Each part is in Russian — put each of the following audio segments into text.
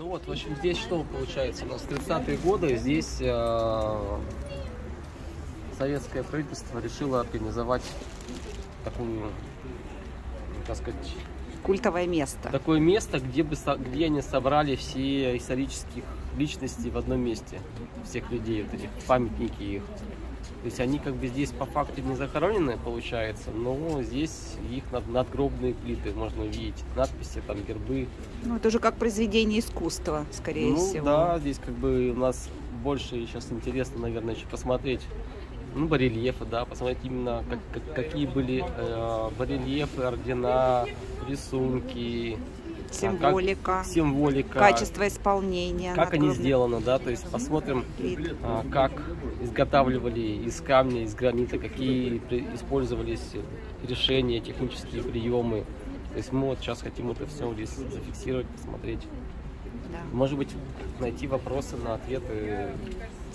Ну вот, в общем, здесь что получается? У нас 30-е годы здесь э, советское правительство решило организовать такую, так сказать, Культовое место. такое место, где, бы, где они собрали все исторических личностей в одном месте. Всех людей, вот этих памятники их. То есть они как бы здесь по факту не захоронены, получается, но здесь их над, надгробные плиты можно увидеть. Надписи, там, гербы. Ну, это уже как произведение искусства, скорее ну всего. да, здесь как бы у нас больше сейчас интересно, наверное, еще посмотреть ну, барельефы, да, посмотреть именно, как, как- какие были э, барельефы, ордена, рисунки, Символика, как- символика, качество исполнения. как они сделаны, да, то есть посмотрим, а, как изготавливали из камня, из гранита, какие использовались решения, технические приемы. То есть мы вот сейчас хотим это все здесь зафиксировать, посмотреть. Да. Может быть, найти вопросы на ответы.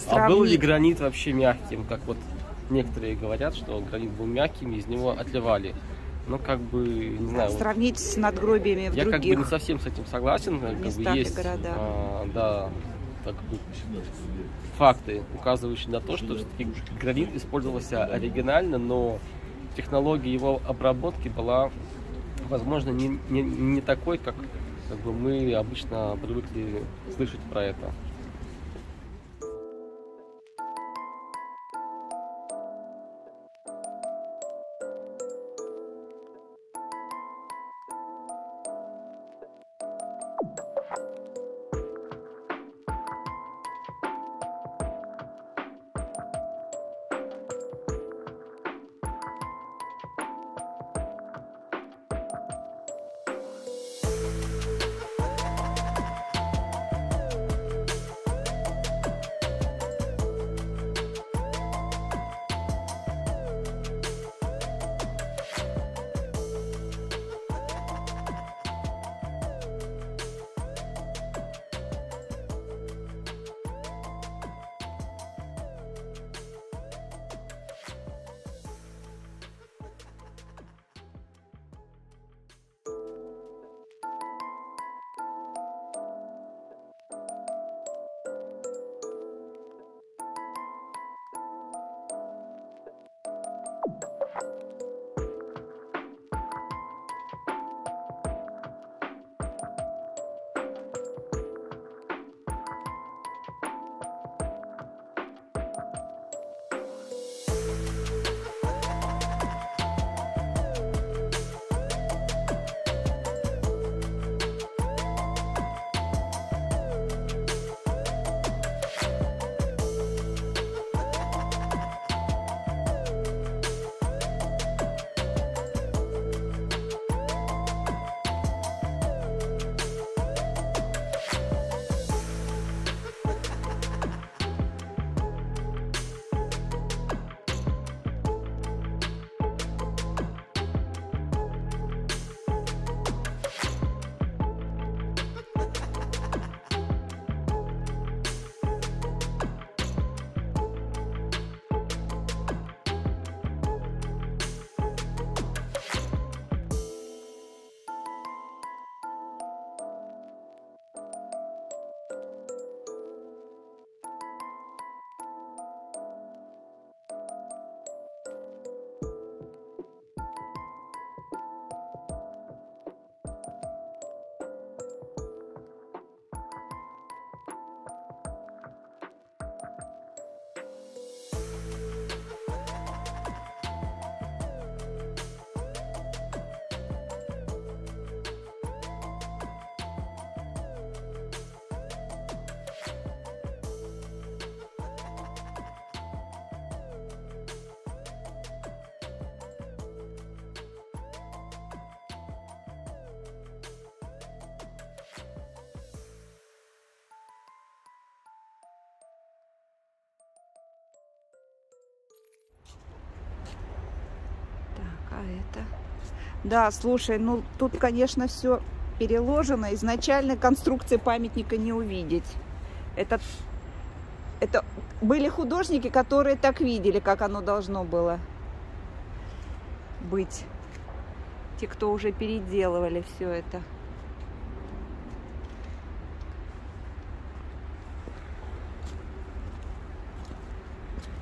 А был ли Сравнить. гранит вообще мягким, как вот некоторые говорят, что гранит был мягким, из него отливали. Ну, как бы, не знаю, вот Сравнить с надгробиями в я как бы других. не совсем с этим согласен, как бы местах и есть, городах. а, да, так бы, факты, указывающие на то, что все-таки гранит использовался оригинально, но технология его обработки была, возможно, не, не, не такой, как, как бы мы обычно привыкли слышать про это. это. Да, слушай, ну тут, конечно, все переложено. Изначальной конструкции памятника не увидеть. Это, это были художники, которые так видели, как оно должно было быть. Те, кто уже переделывали все это.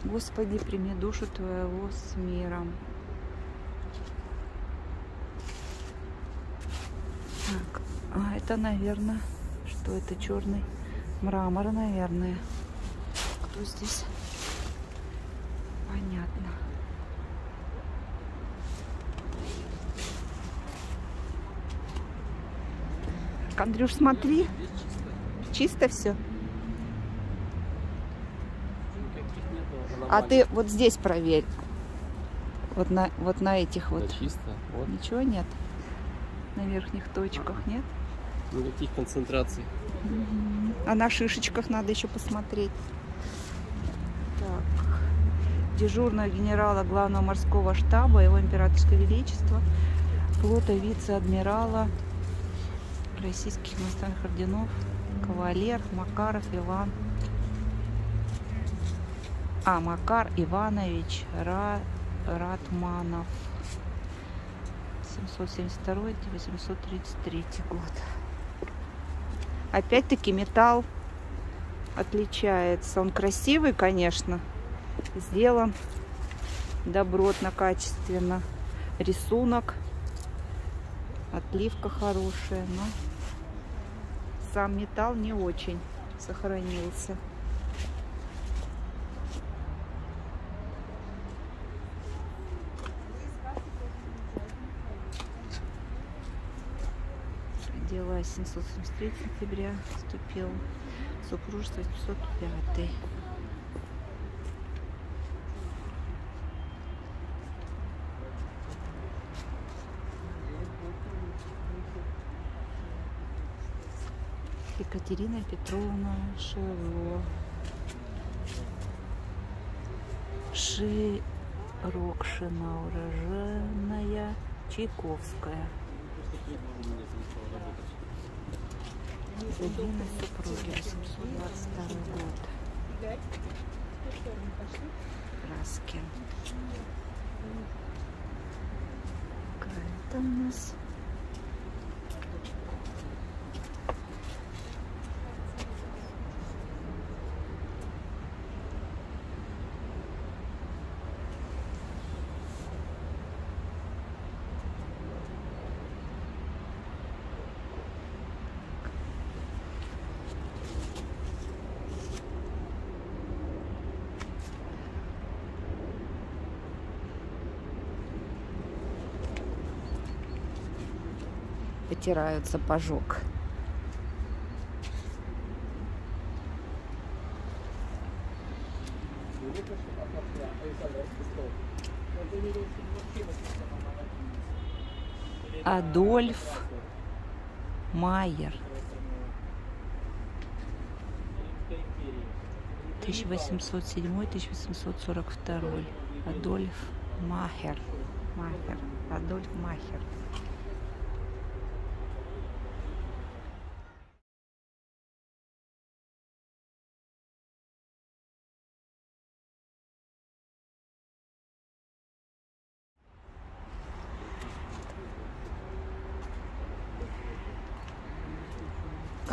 Господи, прими душу Твоего с миром. Это, наверное, что это черный мрамор, наверное. Кто здесь? Понятно. Андрюш, смотри, чисто все. А ты вот здесь проверь. Вот на, вот на этих вот. Да, чисто. Вот. Ничего нет? На верхних точках нет? Никаких концентраций. Мгм. А на шишечках надо еще посмотреть. Так. Дежурного генерала главного морского штаба, его императорское величество, флота вице-адмирала российских иностранных орденов, кавалер Макаров Иван. А, Макар Иванович Ра- Ратманов. 772-833 год. Опять-таки металл отличается. Он красивый, конечно, сделан добротно, качественно. Рисунок, отливка хорошая, но сам металл не очень сохранился. Родилась 773 сентября, вступил в супружество 805. Екатерина Петровна Шевло. Широкшина уроженная Чайковская. Забина супруги 822 год. Краски. Какая это у нас? Потирают сапожок. Адольф Майер. 1807-1842. Адольф Махер. Махер. Адольф Махер.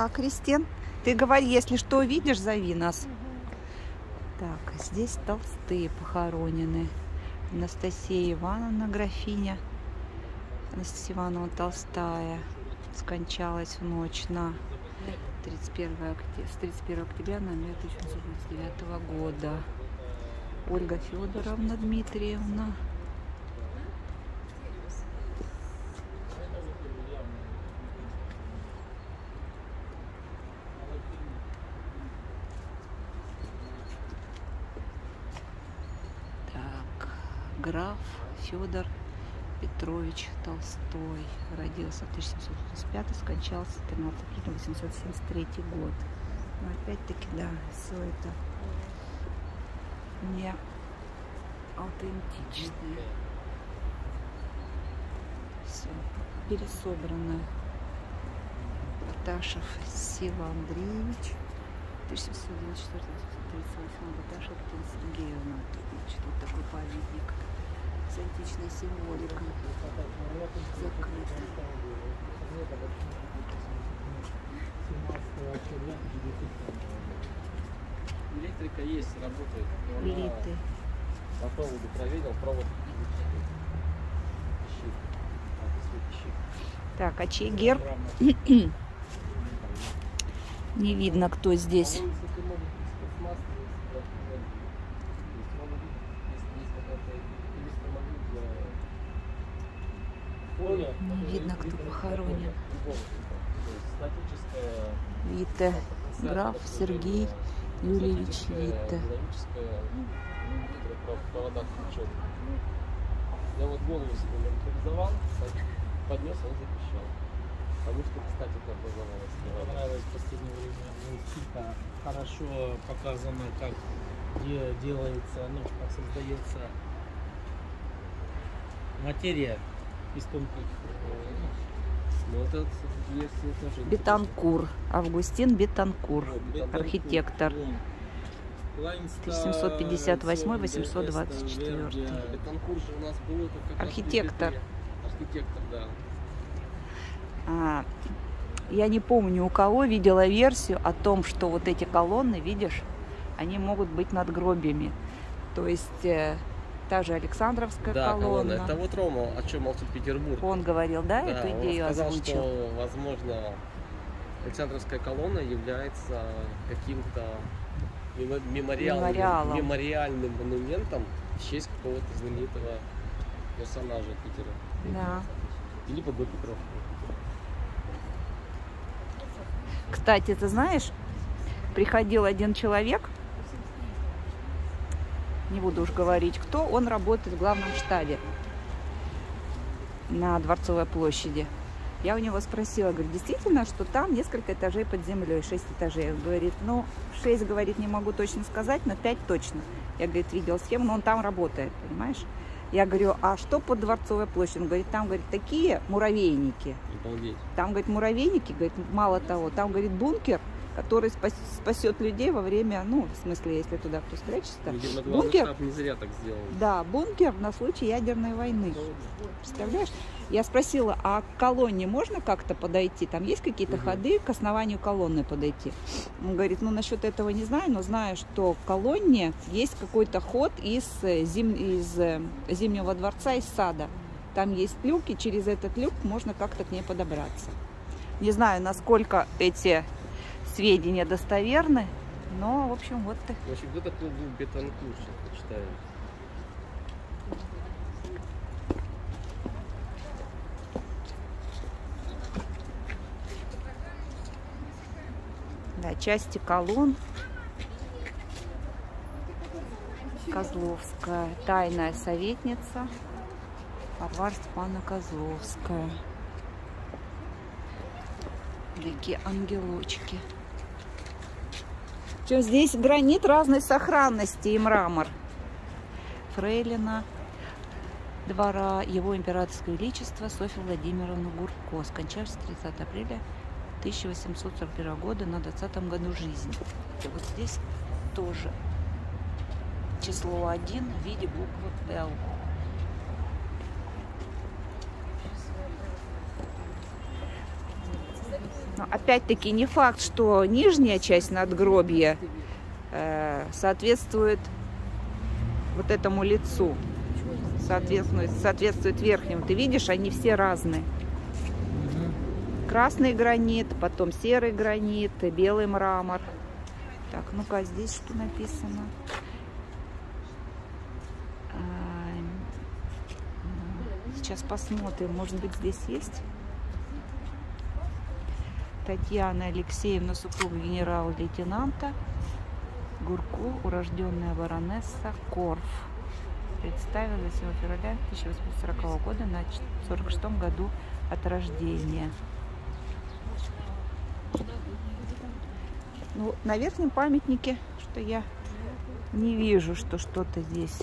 Как, Кристин? Ты говори, если что увидишь, зови нас. Так, здесь толстые похоронены. Анастасия Ивановна, графиня. Анастасия Ивановна Толстая скончалась в ночь на 31 октября, с 31 октября на 1989 года. Ольга Федоровна Дмитриевна. Так, граф Федор Петрович Толстой. Родился в 1785, скончался 13 апреля 1873 год. Но опять-таки, да, все это не аутентичное. Все пересобрано. Баташев Сила Андреевич. 1794 Баташев Сергеевна. Вот такой памятник с античной символикой. Закрыто. Электрик электрика есть, работает. Плиты. По проводу проверил, провод. Так, а чей герб? Не видно, кто здесь. По-моему, кстати, может быть, спецназ, если брать пример. То есть он видит, если есть какая-то электромагнит для поля, Не видно, кто похоронен. типа. Вите. Граф Сергей Юрьевич Витте. Динамическая, которая в проводах течет. Я вот голову себе монетаризовал, поднес, он запищал. Потому что, кстати, это образовалось. Мне понравилось в последнее время настолько хорошо показано, как де- делается, ну, как создается материя из тонких э, Ну, это версия тоже. Бетанкур. Августин Бетанкур. бетонкур, Архитектор. лом. Лаймстон, 1758-824. Вердия. Бетанкур же у нас был это как раз Архитектор. Архитектор, да. А, я не помню, у кого видела версию о том, что вот эти колонны, видишь, они могут быть надгробиями. То есть э, та же Александровская Да, колонна. колонна. Это вот Рома, о чем молчит Петербург. Он говорил, да, Да, эту он идею сказал, озвучил? что, возможно, Александровская колонна является каким-то мемо- мемориальным, Мемориалом. мемориальным монументом в честь какого-то знаменитого персонажа Питера. Да. Или по Петров. Кстати, ты знаешь, приходил один человек, не буду уж говорить кто, он работает в главном штабе на Дворцовой площади. Я у него спросила, говорю, действительно, что там несколько этажей под землей, шесть этажей. Он говорит, ну, шесть, говорит, не могу точно сказать, но пять точно. Я, говорит, видел схему, но он там работает, понимаешь? Я говорю, а что под Дворцовой площадью? Он говорит, там, говорит, такие муравейники. Обалдеть. Там, говорит, муравейники, говорит, мало того, там, говорит, бункер, который спас- спасет людей во время, ну, в смысле, если туда кто спрячется. Видимо, Бункер? не зря так сделал. Да, бункер на случай ядерной войны. Представляешь? Я спросила, а к колонне можно как-то подойти? Там есть какие-то Мгм. ходы к основанию колонны подойти? Он говорит, ну насчет этого не знаю, но знаю, что к колонне есть какой-то ход из, э, зим- из э, Зимнего дворца, из сада. Там есть люк, и через этот люк можно как-то к ней подобраться. Не знаю, насколько эти сведения достоверны, но, в общем, вот так. Общем, кто такой был Бетанкур, сейчас почитаю. Да, части колонн. Козловская. Тайная советница. Варвара Степановна Козловская. Такие ангелочки. Причем здесь гранит разной сохранности и мрамор. Фрейлина двора его императорское величество Софья Владимировна Гурко, скончавшись 30 апреля 1841 года на 20 году жизни. И вот здесь тоже число 1 в виде буквы Л. опять-таки не факт, что нижняя часть надгробия э, соответствует вот этому лицу, соответствует, соответствует верхнему. Ты видишь, они все разные. Красный гранит, потом серый гранит, белый мрамор. Так, ну-ка, а здесь что написано? А, м, Сейчас посмотрим, может быть, здесь есть? Татьяна Алексеевна, супруга генерал-лейтенанта Гурко, урожденная баронесса Корф. Представилась 7 февраля 1840 года на 46 году от рождения. Ну, на верхнем памятнике, что я не вижу, что что-то здесь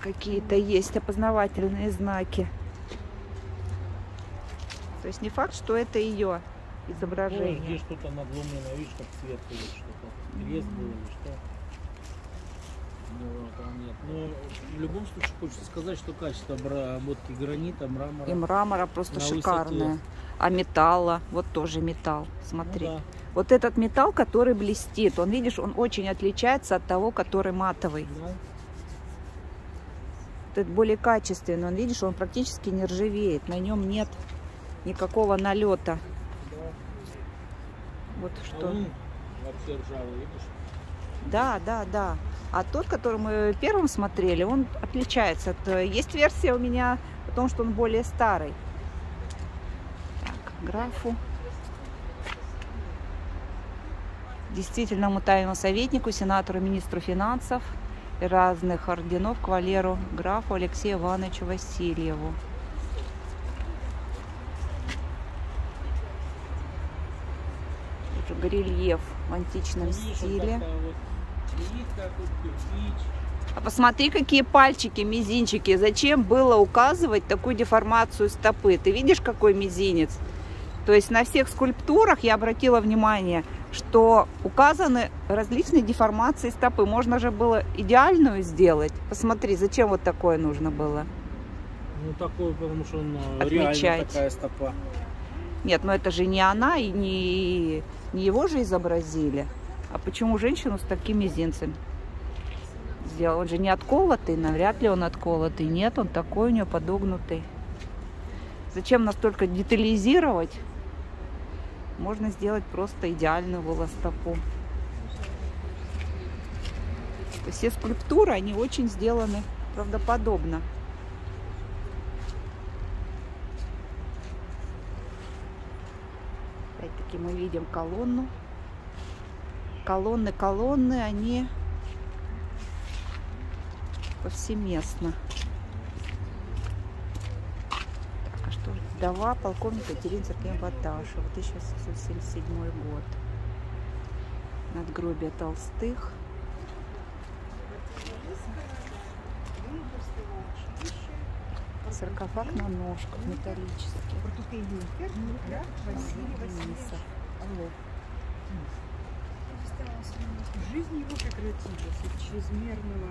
какие-то есть опознавательные знаки. То есть не факт, что это ее Ну, изображение. где что-то надломлено, видишь, как сверху есть что-то. Крест был или что. Ну, там нет. Но в любом случае хочется сказать, что качество обработки гранита, мрамора. И мрамора просто На шикарная. высоте. А металла, вот тоже металл, смотри. Ну, да. Вот этот металл, который блестит, он, видишь, он очень отличается от того, который матовый. Да. Этот более качественный, он, видишь, он практически не ржавеет, на нем нет никакого налета. Да. Вот А что. он вообще ржавый, видишь? Да, да, да. А тот, который мы первым смотрели, он отличается. от- э, Есть версия у меня о том, что он более старый. Так, графу. Действительному тайному советнику, сенатору, министру финансов разных орденов кавалеру графу Алексею Ивановичу Васильеву. Горельеф в античном Видишь, стиле. А посмотри, какие пальчики, мизинчики. Зачем было указывать такую деформацию стопы? Ты видишь, какой мизинец? То есть на всех скульптурах я обратила внимание, что указаны различные деформации стопы. Можно же было идеальную сделать. Посмотри, зачем вот такое нужно было? Ну такой, потому что он э, реально такая стопа. Нет, но это же не она и не, не его же изобразили. А почему женщину с таким мизинцем сделал? Он же не отколотый, навряд ли он отколотый. Нет, он такой у нее подогнутый. Зачем настолько детализировать? Можно сделать просто идеальную волостопу. Все скульптуры, они очень сделаны правдоподобно. Опять-таки мы видим колонну. Колонны, колонны, они повсеместно. Так, а что же? Вдова полковника Екатерины Сергеевны Баташева, 1877 год. Надгробие Толстых. Саркофаг на ножках металлический. Дениса. Жизнь его прекратилась от чрезмерного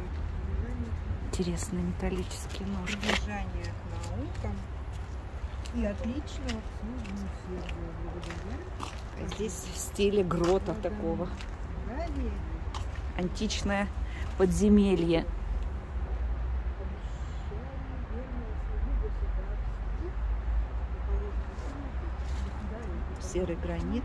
Интересные металлические ножки. приближения к наукам и отличного А Здесь в стиле грота такого. Античное подземелье. Серый гранит.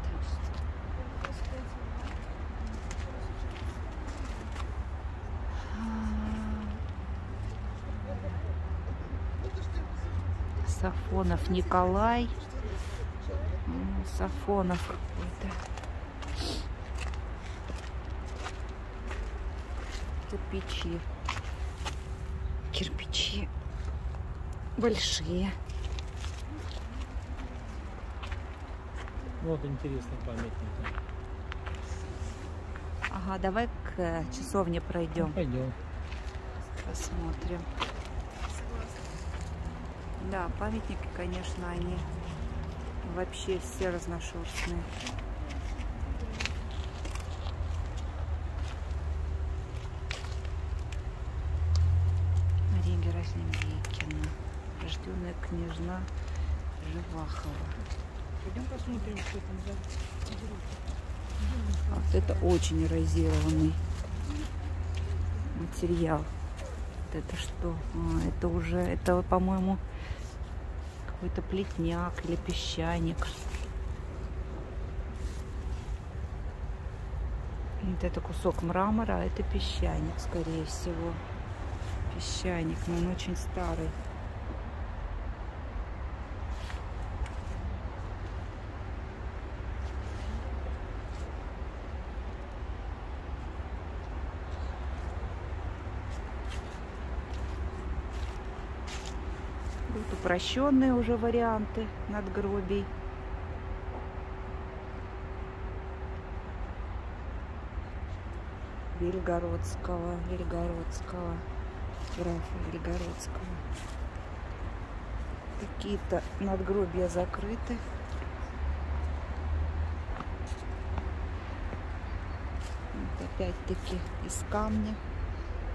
Сафонов Николай. Сафонов какой-то. Кирпичи. Кирпичи большие. Вот интересный памятник. Ага, давай к э, часовне пройдем, Пойдем. посмотрим. Да, памятники, конечно, они вообще все разношерстные. Мария Герасимовна, рожденная княжна Живахова. Пойдем посмотрим, что там за А Вот это очень эрозированный материал. Вот это что? А, это уже, это, по-моему, какой-то плетняк или песчаник. Вот это кусок мрамора, а это песчаник, скорее всего. Песчаник, но он очень старый. Упрощенные уже варианты надгробий. Вильгородского, Вильгородского, графа Вильгородского. Какие-то надгробия закрыты. Вот опять-таки из камня,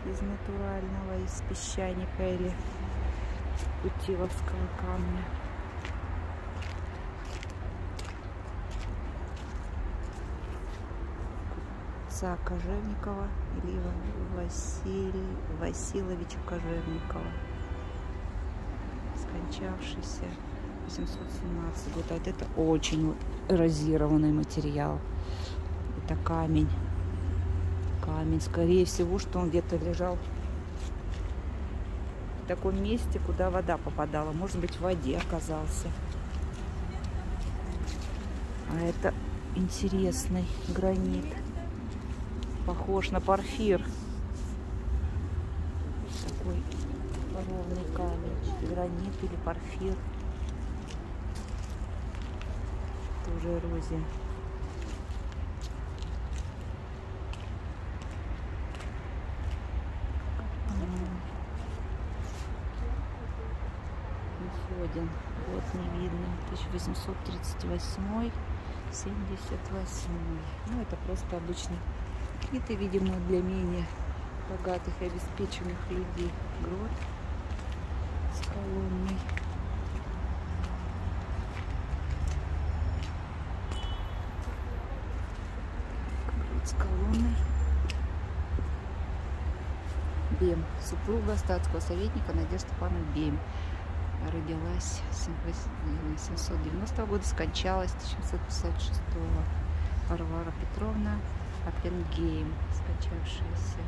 из натурального, из песчаника или Путиловского камня. отца Кожевникова Илья Василь... Василовича Кожевникова, скончавшийся 817 год. А вот это очень эрозированный материал. Это камень. Камень. Скорее всего, что он где-то лежал в таком месте, куда вода попадала. Может быть, в воде оказался. А это интересный гранит. Похож на порфир. Такой ровный камень. Гранит или порфир. Тоже эрозия. Еще один год не видно. 1838 78 Ну, это просто обычный какие-то, видимо, для менее богатых и обеспеченных людей. Грот с колонной. Грот с колонной. Бем. Супруга статского советника Надежда Степановна Бем родилась 790 года, скончалась 1756 Варвара Петровна Оппенгейм, скончавшаяся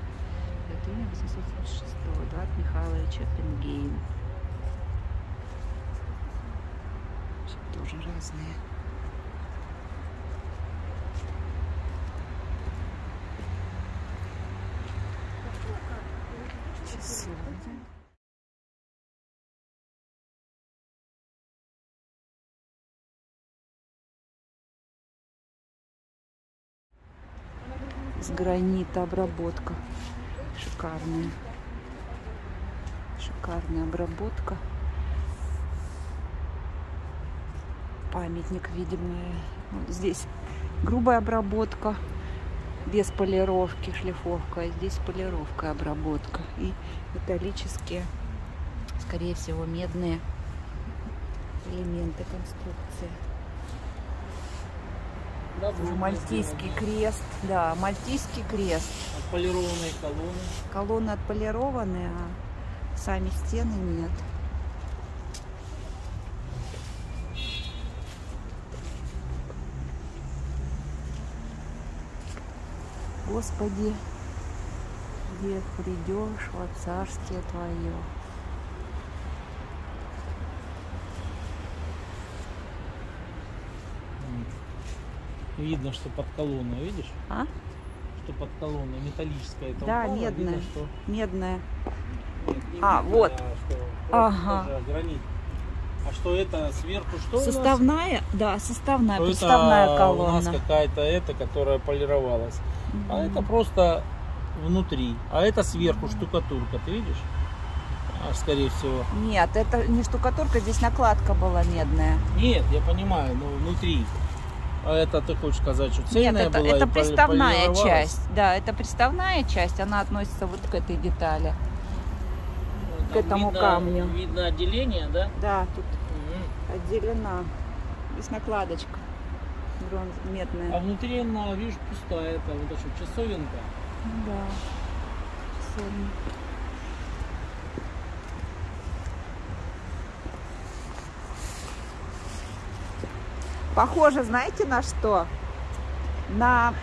в июня 876 Эдуард Михайлович Оппенгейм. Тоже разные. С гранита обработка. Шикарная. Шикарная обработка. Памятник, видимо, вот здесь грубая обработка без полировки, шлифовка, а здесь полировка, обработка и металлические, скорее всего, медные элементы конструкции. Мальтийский крест, да, мальтийский крест. Полированные колонны. Колонны отполированы, а сами стены нет. Господи, где придешь во царствие Твое. Видно, что под колонной, видишь? А? Что под колонной металлическая. Это Да, упало, медная. видно, что Медная. Нет, не А, видно, вот. а Ага. гранит. А что это сверху что? Составная, да, составная, Что приставная это колонна. у нас какая-то это, которая полировалась. А Мгм. это просто внутри. А это сверху штукатурка, ты видишь? А, скорее всего. Нет, это не штукатурка, здесь накладка была медная. Нет, я понимаю, но внутри. А это ты хочешь сказать, что Нет, цельная это, была это приставная часть. Да, это приставная часть, она относится вот к этой детали. к этому видно, камню. Видно отделение, да? Да, тут Мгм. отделена. Здесь накладочка бронз, А медная. внутри она, видишь, пустая. Это вот что, часовенка. Да. Часовня. Похоже, знаете, на что? На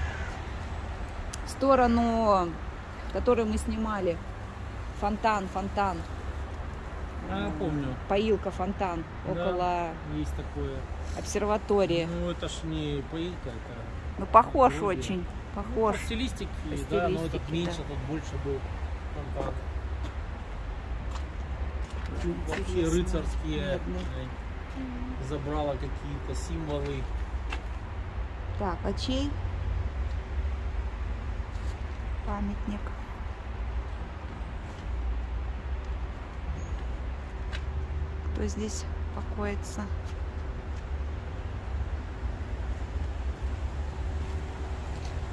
сторону, которую мы снимали. Фонтан, фонтан. А, помню. Поилка фонтан Да. около Есть такое. обсерватории. Ну, это ж не поилка, это... Ну, похож вроде. очень. Ну, Похож. по стилистике, По да, но этот стилистике, меньше, да. тут больше был фонтан. Вообще рыцарские Медный. Забрала какие-то символы. Так, а чей? Памятник. Кто здесь покоится?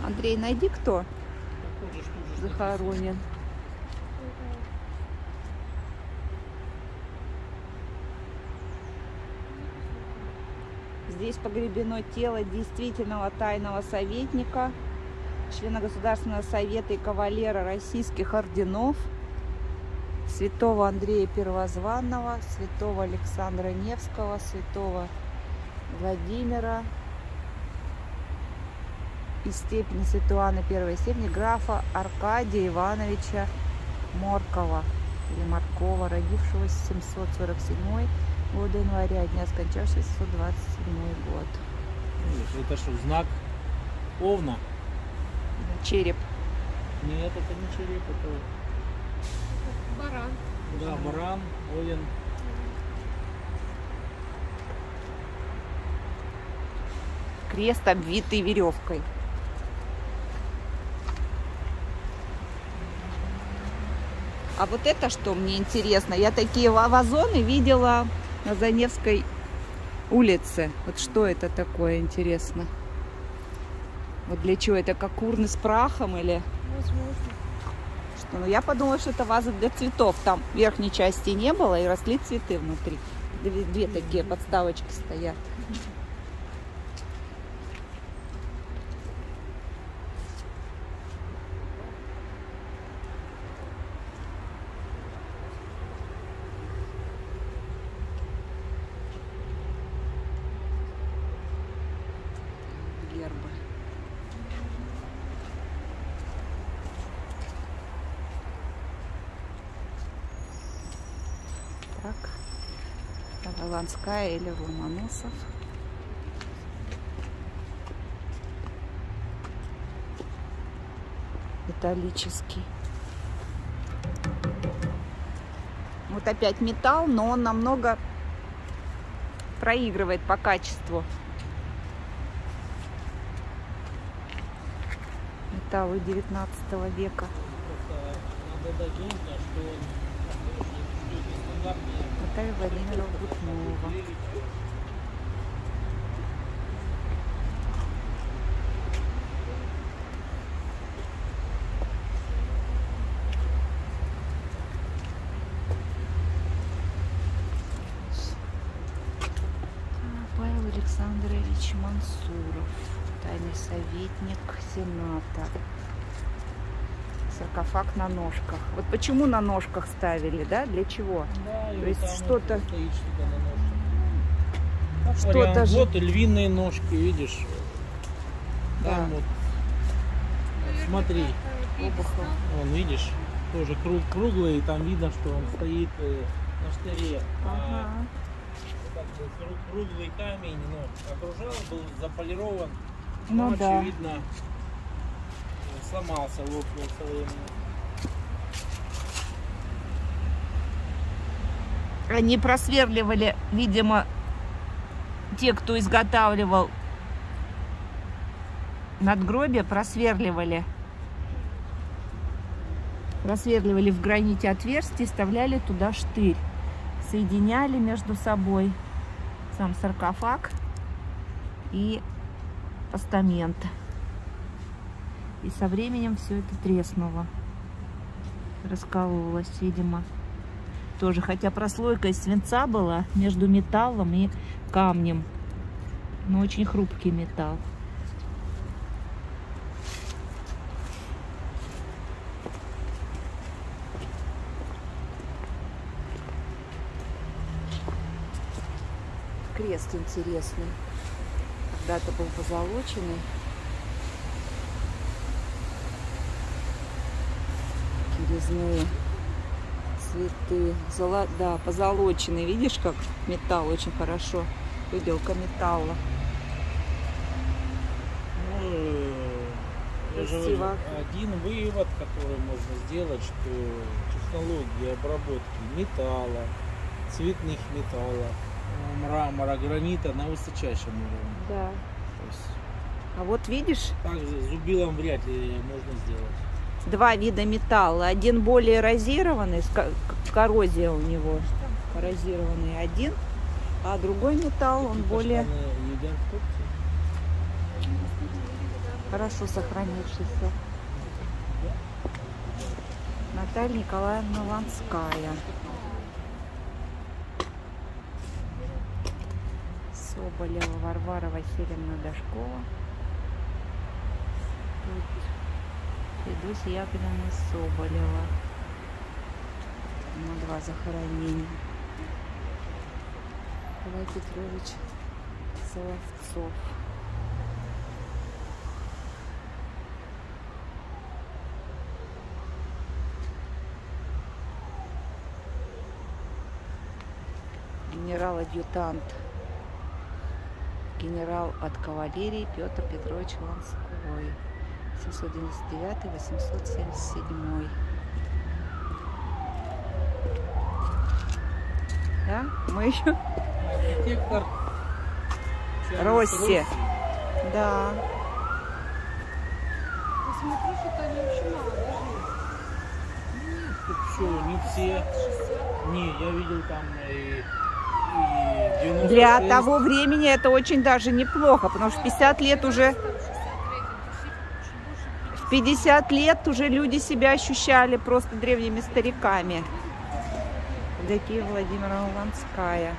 Андрей, найди кто Похоже, что уже захоронен. Здесь погребено тело действительного тайного советника члена Государственного совета и кавалера российских орденов, святого Андрея Первозванного, святого Александра Невского, святого Владимира и степени святого первой степени графа Аркадия Ивановича Моркова или Маркова, родившегося в 747 года января, дня скончавшегося 727 год. Это что, знак Овна? Череп. Нет, это не череп, это Баран. да, баран, овен. Крест, обвитый веревкой. А вот это что мне интересно? Я такие ва- вазоны видела на Заневской улице. Вот что это такое интересно? Вот для чего? Это как урны с прахом или Возможно. что? Ну, я подумала, что это ваза для цветов. Там верхней части не было и росли цветы внутри. Две, две такие подставочки стоят. Гербы. Так. Голландская или Ломоносов. Металлический. Вот опять металл, но он намного проигрывает по качеству. Металлы 19 века. Просто надо дать что Наталья Владимировна Гутнова. Павел Александрович Мансуров, тайный советник Сената. Саркофаг на ножках. Вот почему на ножках ставили, да? Для чего? Да, То вот есть там вот что-то- что-то же- Вот львиные ножки, видишь? Там Да. вот. Смотри, Обухов. вон, видишь, тоже круг, круглый, и там видно, что он стоит э, на штыре. А, Ага. как бы кру- круглый камень, ну, окружал, был заполирован. Ну Ночью, да. видно, сломался, лопнул со. Они просверливали, видимо, те, кто изготавливал надгробие, просверливали. Просверливали в граните отверстие, вставляли туда штырь. Соединяли между собой сам саркофаг и постамент. И со временем все это треснуло. Раскололось, видимо тоже, хотя прослойка из свинца была между металлом и камнем. Но очень хрупкий металл. Крест интересный. Когда-то был позолоченный. Резные цветы. Золо... Да, позолоченный. Видишь, как металл очень хорошо. Выделка металла. Ну, Красиво. один вывод, который можно сделать, что технология обработки металла, цветных металлов, э, мрамора, гранита на высочайшем уровне. Да. То есть А вот видишь, так зубилом вряд ли можно сделать. Два вида металла. Один более эрозированный, коррозия у него коррозированный один, а другой металл, он более хорошо сохранившийся. Наталья Николаевна Ланская. Соболева Варвара Васильевна Дашкова. Тут Федосия Яковлевна Соболева. На два захоронения. Николай Петрович Соловцов. Генерал-адъютант генерал от кавалерии Петр Петрович Ланской. 799-877. Да? Мы еще... Архитектор Росси. Да. Посмотри, что-то они очень мало что, не все. Не, я видел там и, и 96. Для того времени это очень даже неплохо, потому что в 50 лет уже... В 50 лет уже люди себя ощущали просто древними стариками. Евдокия Владимировна Ланская.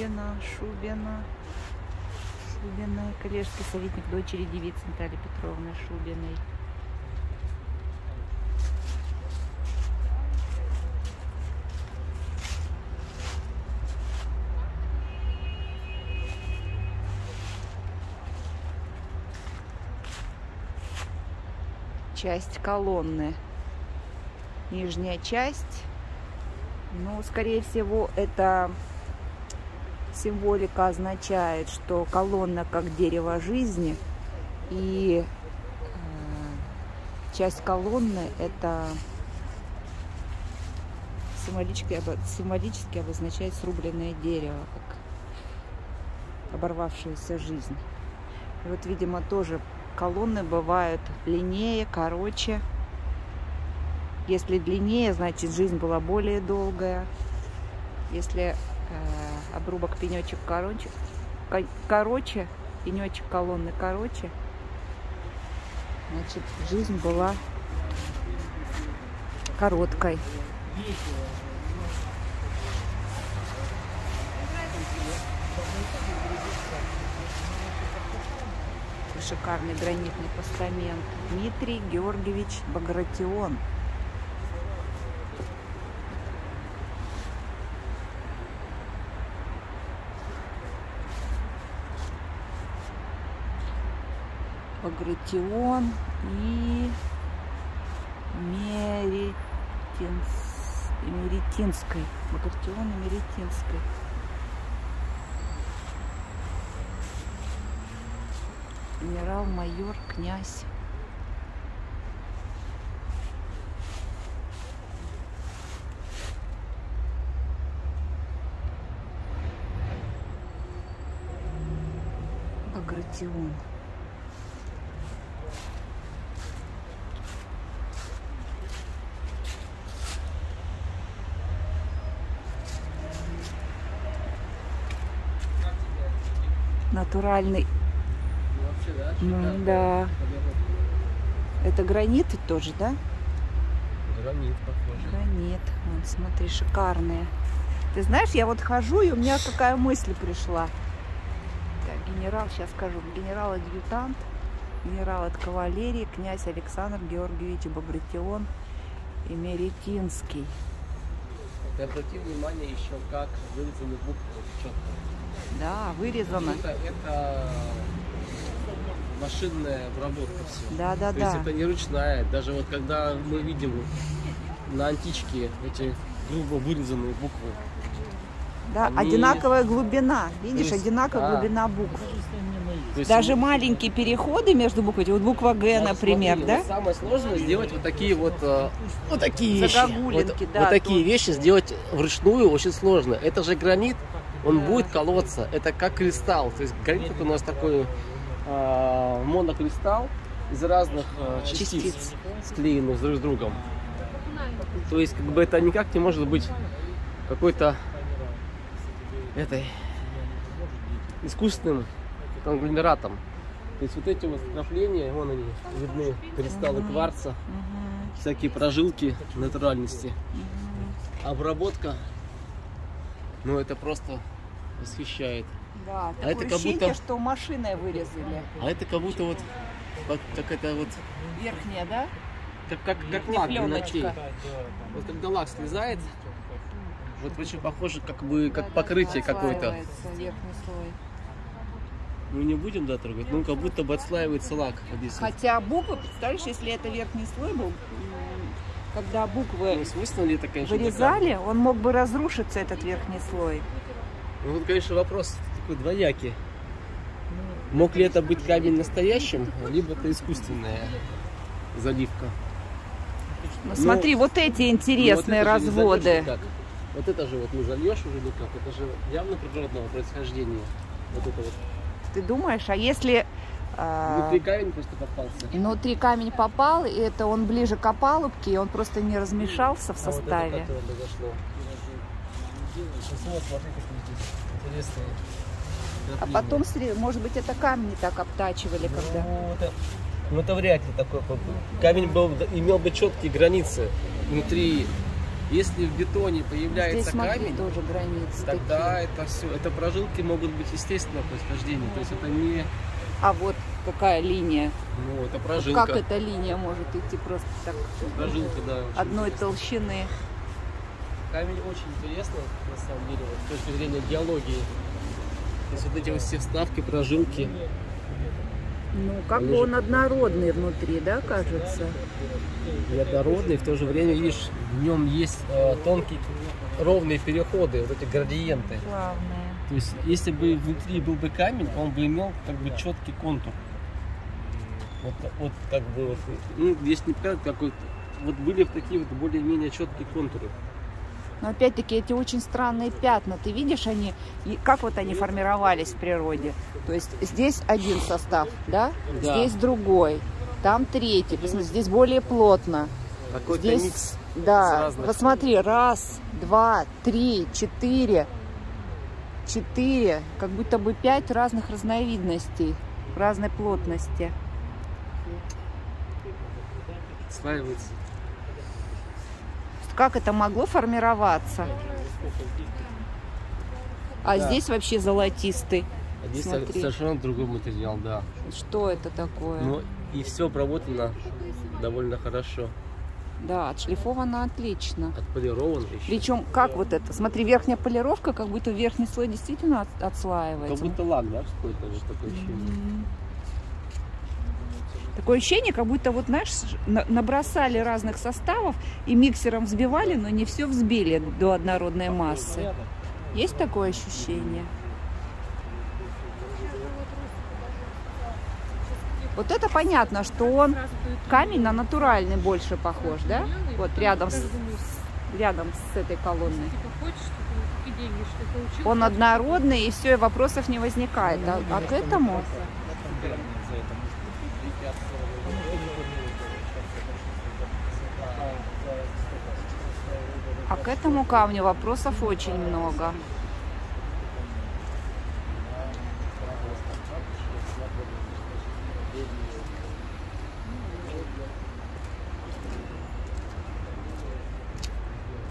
Шубина, Шубина, Шубина, коллежский советник дочери девицы Натальи Петровны Шубиной. Часть колонны. Нижняя часть. Ну, скорее всего, это символика означает, что колонна как дерево жизни, и э, часть колонны это символически, символически обозначает срубленное дерево, как оборвавшаяся жизнь. И вот, видимо, тоже колонны бывают длиннее, короче. Если длиннее, значит жизнь была более долгая. Если обрубок пенечек короче, ко- короче, пенечек колонны короче, значит жизнь была короткой. Шикарный гранитный постамент. Дмитрий Георгиевич Багратион. Багратион и Меретинс... Меретинской. Багратион и Меретинской. Генерал-майор, князь. Багратион. Натуральный. Вообще, да? Ну, шикарно. да. Это гранит тоже, да? Гранит похоже. Гранит. Вон, смотри, шикарные. Ты знаешь, я вот хожу, и у меня какая мысль пришла. Так, генерал, сейчас скажу, генерал-адъютант, генерал от кавалерии, князь Александр Георгиевич Багратион и Меретинский. Ты обрати внимание еще, как вырезаны буквы четко. Да, вырезано. Это, это машинная обработка все. Да, да, То есть да. это не ручная. Даже вот когда мы видим на античке эти грубо вырезанные буквы, Да, они- одинаковая глубина. Видишь, есть, одинаковая да. глубина букв. то есть Даже мы- маленькие переходы между буквами, вот буква Г, например, смотри, да? вот самое сложное сделать вот такие вот, э, вот такие вещи. Вот, да, вот такие тут. вещи сделать вручную очень сложно. Это же гранит, он будет колоться. Это как кристалл. То есть гранит у нас такой э, монокристалл из разных э, частиц, Частиц. склеенных друг с другом. То есть, как бы это никак не может быть какой-то этой искусственным конгломератом. То есть вот эти вот вкрапления, вон они, видны кристаллы кварца, всякие прожилки натуральности. Обработка, ну это просто восхищает. Да, А это как ощущение, будто- что машиной вырезали. А это как будто вот, вот как это вот, Верхняя, да? как, как, как лак для пленочка. ногтей. Вот когда лак слезает, вот очень похоже, как бы, как покрытие какое-то. Верхний слой. Ну не будем, да, трогать, ну как будто бы отслаивается лак. вот. Хотя буквы, представляешь, если это верхний слой был, когда буквы Ну, ли это, конечно, вырезали, он мог бы разрушиться, этот верхний слой. Ну, вот, конечно, вопрос такой двоякий. Мог ли это быть камень настоящим, либо это искусственная заливка? Ну, смотри, вот эти интересные Ну, вот это разводы. Вот это же вот не зальешь уже никак, это же явно природного происхождения. Вот это вот. Ты думаешь, а если а, Внутри камень просто попался. внутри камень попал, и это он ближе к опалубке, и он просто не размешался в А вот это составе? это произошло? Ну, вот, смотри, здесь интересные А потом, может быть, это камни так обтачивали, когда... Ну, это, ну, это вряд ли такой. Камень был, имел бы четкие границы внутри. Если в бетоне Здесь, появляется смотри, камень, тоже границы тогда такие. это все, это прожилки могут быть естественного происхождения. То есть это не, А вот какая линия? ну, это прожилка. Как эта линия может идти просто так Прожилка, да. одной интересно. толщины? Камень очень интересный, самом деле, вот, с точки зрения геологии. То есть вот эти вот все вставки, прожилки. Ну, как бы он однородный внутри, да, кажется? неоднородный, в то же время, видишь, в нем есть э, тонкие ровные переходы, вот эти градиенты. Главное. То есть, если бы внутри был бы камень, он бы имел как бы четкий контур. Вот, вот как бы вот, ну, здесь не показать какой-то, вот были бы такие вот более-менее четкие контуры. Но опять-таки эти очень странные пятна, ты видишь они, и как вот они формировались в природе? То есть здесь один состав, да? Да. Здесь другой, там третий, посмотри, здесь более плотно. Какой-то Здесь, микс. да, разных. посмотри, раз, два, три, четыре, четыре, как будто бы пять разных разновидностей, разной плотности. Как это могло формироваться? А Да. здесь вообще золотистый. А здесь Смотри. совершенно другой материал, да. Что это такое? Ну и все обработано довольно хорошо. Да, отшлифовано отлично. Отполировано еще. Причем, как вот это? Смотри, верхняя полировка, как будто верхний слой действительно от- Как отслаивается. будто лак, да, какой-то вот такое ощущение. М. Такое ощущение, как будто вот, знаешь, на- набросали разных составов и миксером взбивали, но не все взбили до однородной массы. Есть такое ощущение? Вот это понятно, что он камень на натуральный больше похож, да? Вот рядом с, рядом с этой колонной. Он однородный, и все, и вопросов не возникает. А, а к этому? А к этому камню вопросов очень много.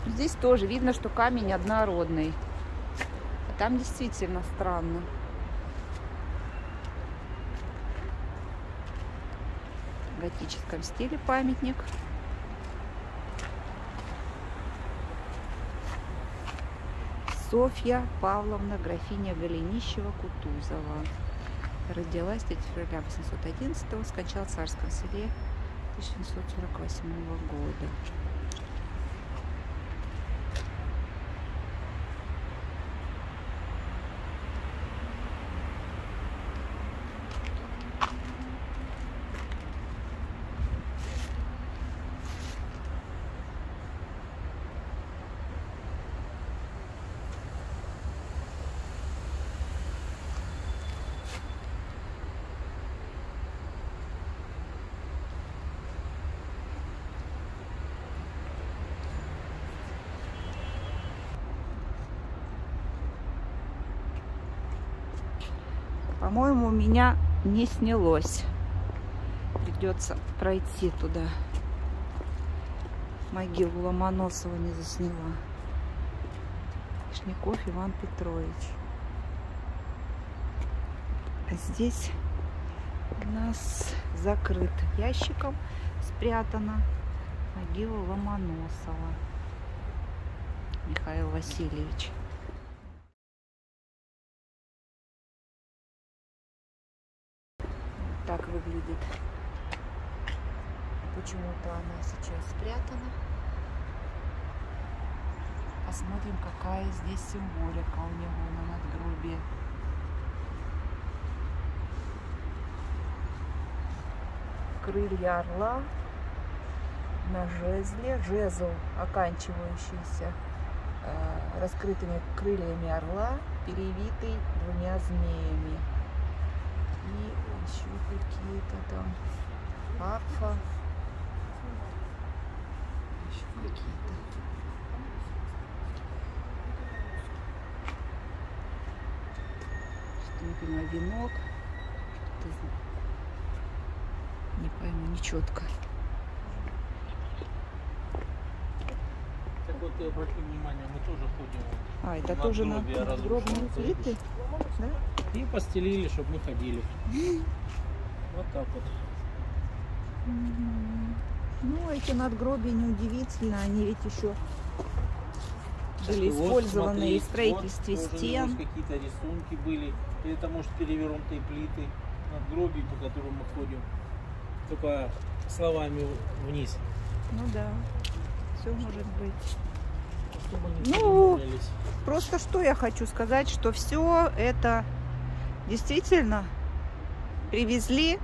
Здесь тоже видно, что камень однородный. А там действительно странно. В готическом стиле памятник. Софья Павловна, графиня Голенищева-Кутузова. Родилась 3 февраля 811 скончалась в царском селе 1748 года. По-моему, меня не снялось. Придется пройти туда. Могилу Ломоносова не засняла. Вишняков Иван Петрович. А здесь у нас закрыт ящиком, спрятана могила Ломоносова. Михаил Васильевич. Так выглядит. Почему-то она сейчас спрятана. Посмотрим, какая здесь символика у него на надгробии. Крылья орла на жезле, жезл, оканчивающийся э, раскрытыми крыльями орла, перевитый двумя змеями. И еще какие-то там арфа. Еще какие-то. Что не понимаю, венок. Что-то не пойму, нечетко. Так вот, обрати внимание, мы тоже ходим. А, это На тоже на разрушенные гробные плиты? Да? И постелили, чтобы мы ходили. Вот так вот. Ну, эти надгробия неудивительно, они ведь еще были использованы смотри, в строительстве вот стен. какие-то рисунки были. Это может перевернутые плиты надгробий, по которым мы ходим. Только словами вниз. Ну да, все может быть. Ну. Просто что я хочу сказать, что все это действительно привезли,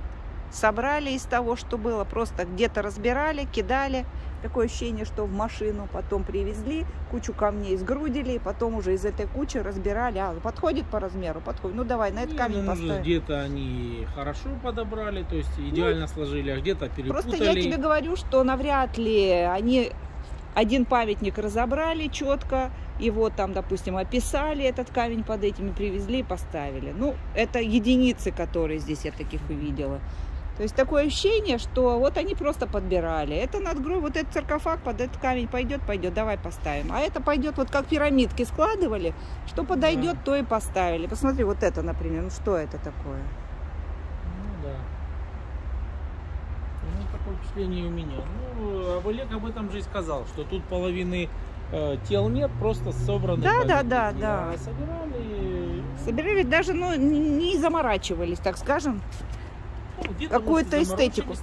собрали из того, что было. Просто где-то разбирали, кидали. Такое ощущение, что в машину потом привезли, кучу камней сгрудили, и потом уже из этой кучи разбирали. А, подходит по размеру? Подходит. Ну давай, на этот камень ну, поставим. Где-то они хорошо подобрали, то есть идеально сложили, а где-то перепутали. Просто я тебе говорю, что навряд ли они один памятник разобрали четко, его там, допустим, описали, этот камень под этими привезли и поставили. Ну, это единицы, которые здесь я таких увидела. То есть такое ощущение, что вот они просто подбирали. Это надгроб, вот этот саркофаг под этот камень пойдет, пойдет, давай поставим. А это пойдет, вот как пирамидки складывали, что подойдет, Да. то и поставили. Посмотри, вот это, например, ну что это такое? Ну да. Такое впечатление у меня. Ну, Олег об этом же и сказал, что тут половины э, тел нет, просто собраны. Да, да, да, да. А собирали Собирали даже, ну, не заморачивались, так скажем. ну, Какую-то эстетику.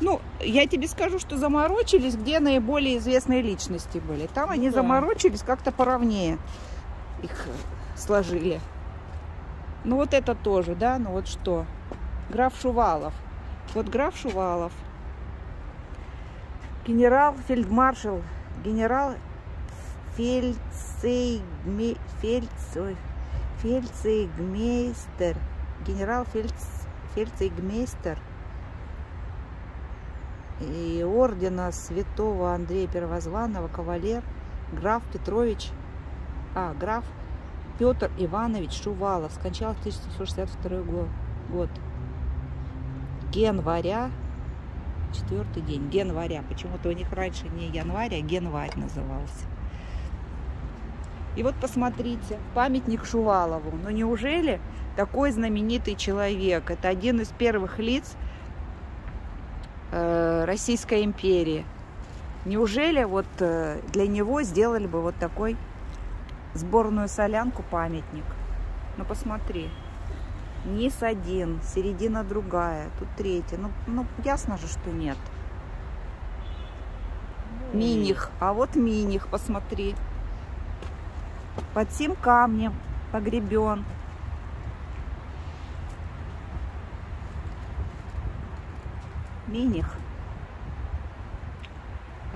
Ну, я тебе скажу, что заморочились, где наиболее известные личности были. Там Ну они да. заморочились, как-то поровнее их сложили. Ну, вот это тоже, да, ну вот что. Граф Шувалов. Вот граф Шувалов. Генерал-фельдмаршал, генерал фельдсейгме, фельдс, фельдсейгмейстер, генерал фельдс, фельдсейгмейстер и ордена святого Андрея Первозванного, кавалер, граф Петрович, а, граф Петр Иванович Шувалов, скончался в 1762 го- год. Января, четвертый день, января. Почему-то у них раньше не январь, а январь назывался. И вот посмотрите, памятник Шувалову. Ну неужели такой знаменитый человек? Это один из первых лиц э, Российской империи. Неужели вот э, для него сделали бы вот такой сборную солянку памятник? Ну посмотри. Низ один, середина другая, тут третья. Ну, ну ясно же, что нет. Ну, Миних. А вот миних, посмотри. Под сим камнем погребен. Миних.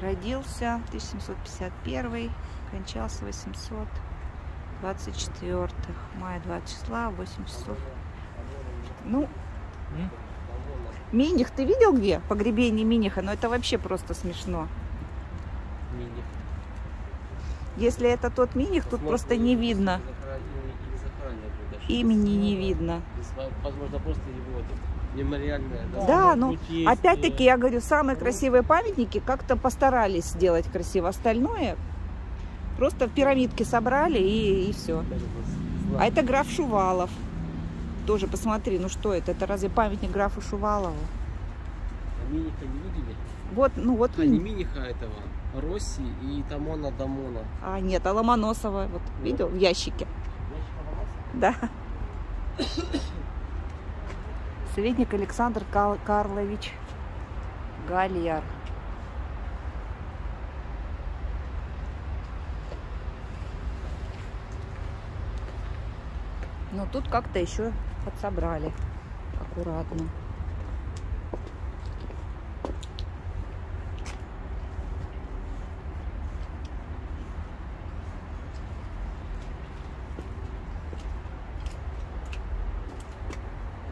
Родился 1751, кончался 824 мая 20 числа, 8 часов. Ну, М? Миних, ты видел где? Погребение Миниха? Ну это вообще просто смешно. Мини. Если это тот Миних, тут Возможно, просто не видно. имени не видно. Возможно, просто его это, мемориальное. Да, может ну, Опять-таки, я говорю, самые красивые памятники как-то постарались сделать красиво. Остальное просто в пирамидке собрали и, и все. А это граф Шувалов. Тоже посмотри, ну что это? Это разве памятник графу Шувалову? А Миниха не видели? Вот, ну вот. А не Миниха этого, Росси и Тамона Дамона. А, нет, а Ломоносова, вот, видел, в ящике. Да. Советник Александр Кал- Карлович Гальяр. Но тут как-то еще подсобрали аккуратно.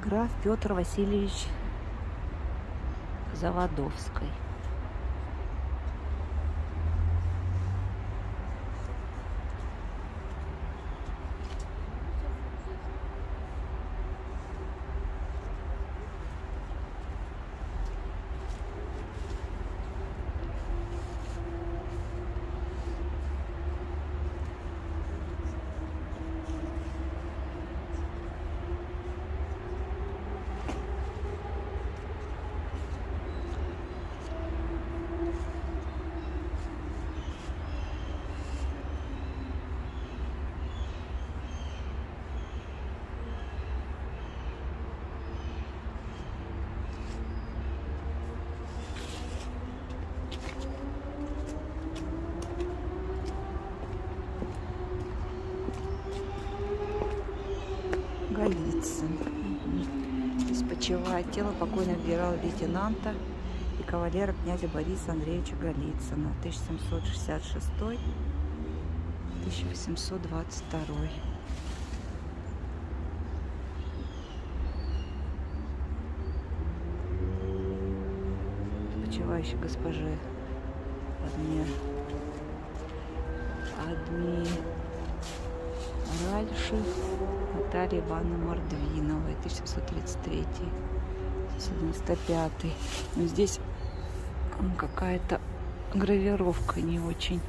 Граф Петр Васильевич Заводовской. Голицын. Мгм. Здесь почивает тело покойного генерала-лейтенанта и кавалера князя Бориса Андреевича Голицына 1766-1822. Почивающей госпоже Адми... Адмиральши Наталья Ивановна Мордвиновой, 1733-95. Но здесь какая-то гравировка не очень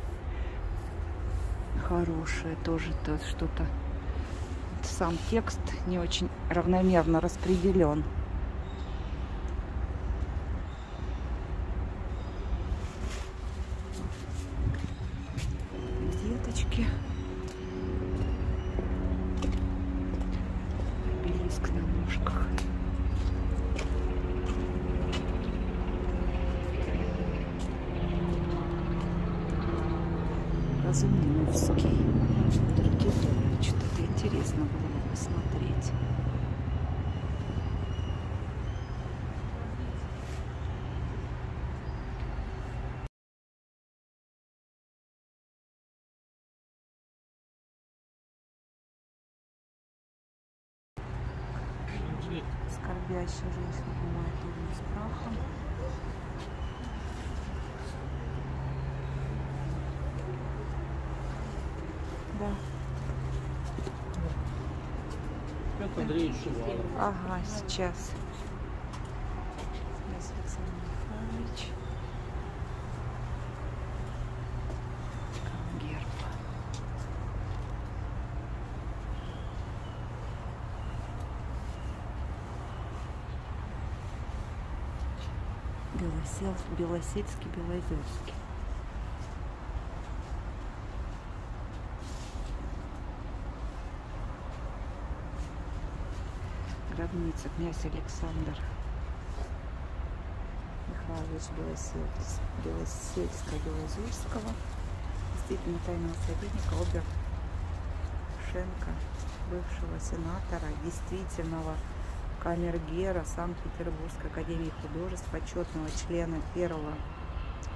хорошая тоже то что-то сам текст не очень равномерно распределен деточки обелиск на ножках Разумновский. Другие Что-то интересно было бы посмотреть. Скорбящая женщина бывает урну с прахом. Да. Петр Андреевич Шувалов. Ага, сейчас. Князь Александр Михайлович. Белосел, Белосельский, Белозерский. Гробница князь Александр. Михайлович Белосельц- Белосельска-Белозерского, действительно тайного советника Обер Шенко, бывшего сенатора, действительного камергера Санкт-Петербургской академии художеств, почетного члена первого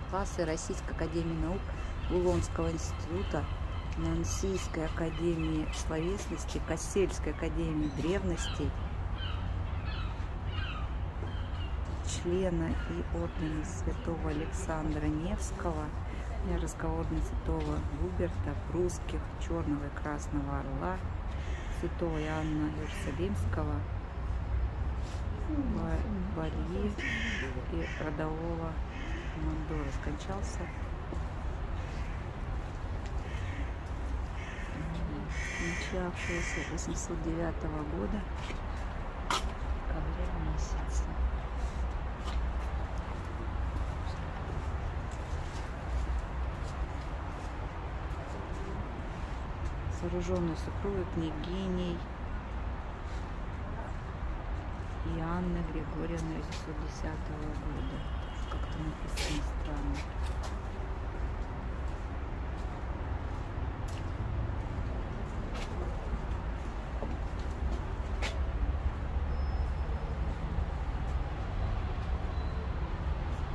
класса Российской академии наук Булонского института, Нансийской академии словесности, Кассельской академии древностей, члена и ордена святого Александра Невского, княжеского ордена святого Губерта, прусских, черного и красного орла, святого Иоанна Иерусалимского, Бальи и родового Мандора скончался. Начавшегося 809 года Сооруженный супругой княгиней и Анны Григорьевны 910 года. Как-то написано странно.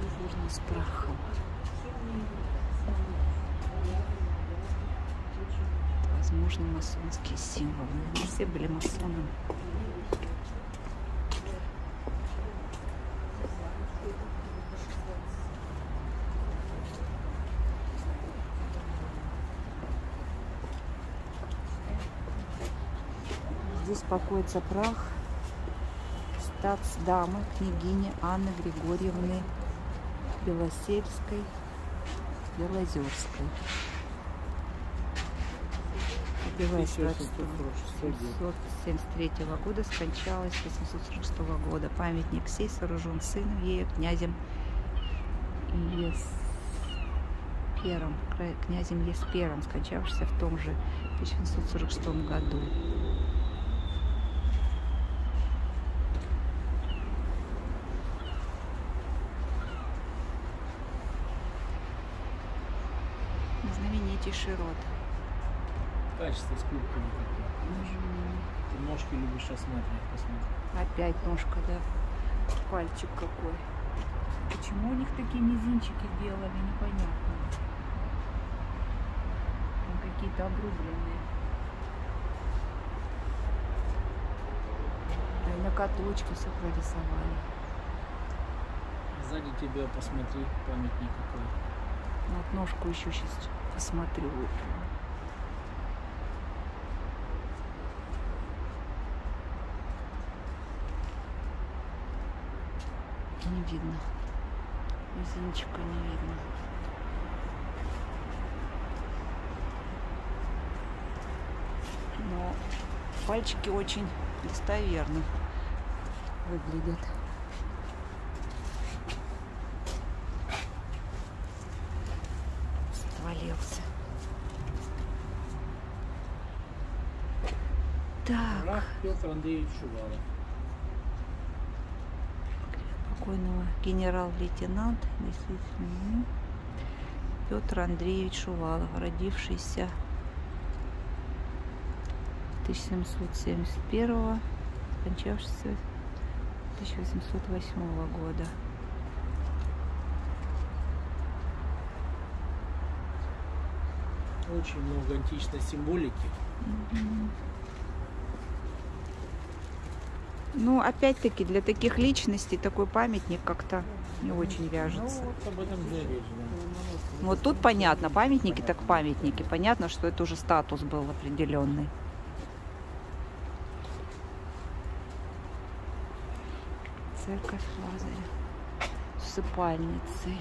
Возможно, с прахом. Возможно, масонские символы. Они все были масонами. Здесь покоится прах статсдамы княгини Анны Григорьевны Белосельской, Белозерской. Родилась 773 года, скончалась 846 года. Памятник сей сооружен сыном ею, князем Еспером, князем Еспером, скончавшимся в том же 1846 году. Знаменитейший род. Качество скульптуры такое. Ты ножки любишь осматривать, посмотри. Опять ножка, да. Пальчик какой. Почему у них такие мизинчики делали, непонятно. Какие-то обрубленные. И на каточке все прорисовали. Сзади тебя посмотри, памятник какой. Вот ножку еще сейчас посмотрю. Не видно. Мизинчика не видно. Но пальчики очень достоверно выглядят. Свалился. Так. Петр Андреевич Шувалов. покойного генерал-лейтенант действительно Петр Андреевич Шувалов, родившийся 1771 скончавшийся 1808 года. Очень много античной символики. Ну, опять-таки, для таких личностей такой памятник как-то не очень вяжется. Ну, вот. Вот тут понятно, памятники так памятники. Понятно, что это уже статус был определенный. Церковь Лазаря с усыпальницей.